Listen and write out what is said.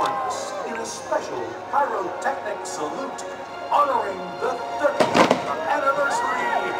join us in a special pyrotechnic salute honoring the 30th anniversary